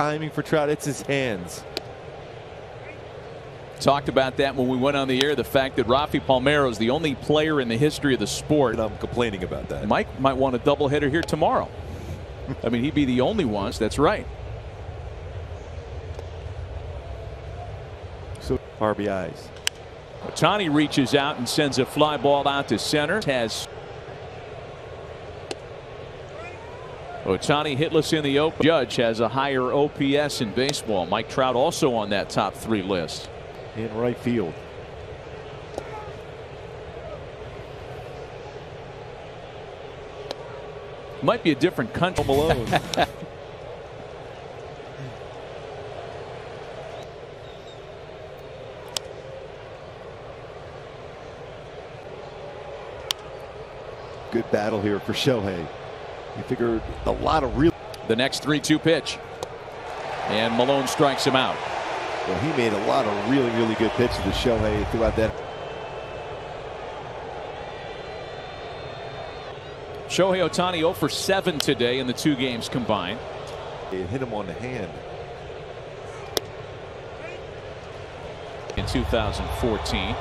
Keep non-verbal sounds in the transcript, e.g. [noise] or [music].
timing for Trout. It's his hands. Talked about that when we went on the air. The fact that Rafi Palmeiro is the only player in the history of the sport. And I'm complaining about that. Mike might want a doubleheader here tomorrow. I mean, he'd be the only ones. That's right. So RBIs. Ohtani reaches out and sends a fly ball out to center. Has Ohtani hitless in the open. Judge has a higher OPS in baseball. Mike Trout also on that top three list. In right field. Might be a different country. Malone. [laughs] Good battle here for Shohei. He figured a lot of real. The next 3 2 pitch. And Malone strikes him out. Well, he made a lot of really, really good pitches to Shohei throughout that. Shohei Ohtani 0 for 7 today in the two games combined. It hit him on the hand. In 2014.